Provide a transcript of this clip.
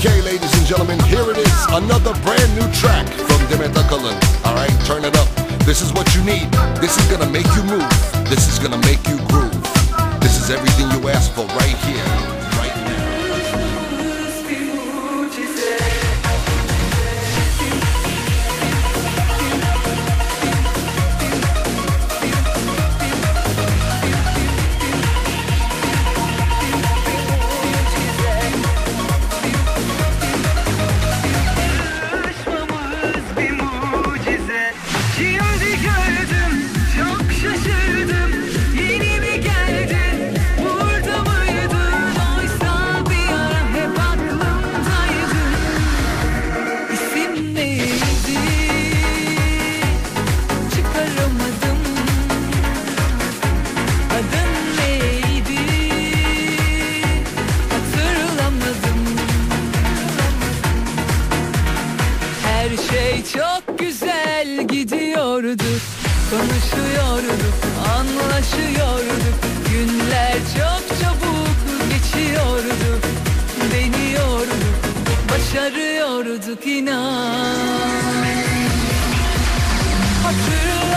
Okay, ladies and gentlemen, here it is, another brand new track from Demet Akalın. All right, turn it up. This is what you need. This is gonna make you move. This is gonna make you groove. This is everything you asked for right here, güzel gidiyorduk. Konuşuyorduk, anlaşıyorduk. Günler çok çabuk geçiyorduk. Deniyorduk, başarıyorduk inan. Hatırlıyorum